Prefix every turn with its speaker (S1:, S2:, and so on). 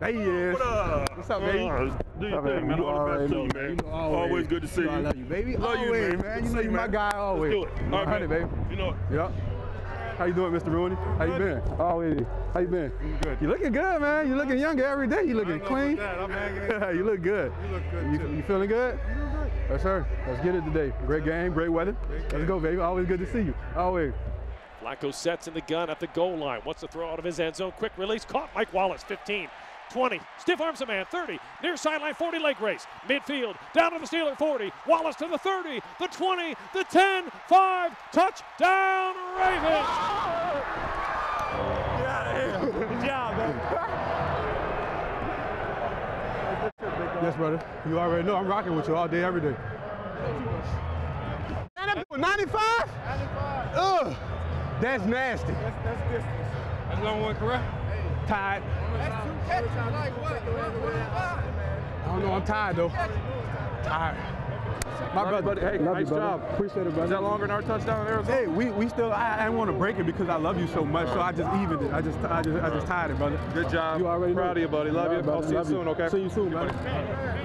S1: There he is.
S2: What up?
S1: What's up, baby?
S2: Uh, do your thing, man. All the best to you, man.
S1: You know,
S2: always. good to see
S1: You
S2: you.
S1: know I love you, baby.
S2: Love you, man.
S1: man. You know you
S2: you,
S1: my guy always.
S2: Let's do it. All right,
S1: 100, baby.
S2: You know it.
S1: Yep. How you doing, Mr. Rooney? How you been? Always. How you been?
S3: good.
S1: You looking good, man. You looking younger every day. You looking
S3: know
S1: clean.
S3: I'm hanging.
S1: you look good.
S3: You look good,
S1: You,
S3: too.
S1: you feeling good? Yes, sir. Let's get it today. Great game, great weather. Let's go, baby. Always good to see you. Always.
S4: Flacco sets in the gun at the goal line. Wants to throw out of his end zone. Quick release. Caught Mike Wallace. 15, 20. Stiff arms a man. 30. Near sideline. 40 leg race. Midfield. Down to the Steeler. 40. Wallace to the 30. The 20. The 10. 5. Touchdown Ravens.
S3: Good job, man.
S1: Yes, brother. You already know I'm rocking with you all day, every day. 95? Ugh. That's nasty.
S3: That's, that's distance. That's long one, correct?
S1: Tired.
S3: That's two catches. Like what?
S1: I don't know. I'm tired though. Tired. My brother,
S5: buddy. Hey,
S1: love
S5: nice
S1: you, brother.
S5: job.
S1: Appreciate it, brother.
S5: Is that longer than our touchdown in Arizona?
S1: Hey, we, we still. I, I didn't want to break it because I love you so much, so I just evened it. I just I just I just tied it, brother.
S5: Good job.
S1: You already
S5: Proud
S1: know.
S5: of you, buddy. Love you.
S1: brother,
S5: I'll see you soon, okay?
S1: See you soon, man.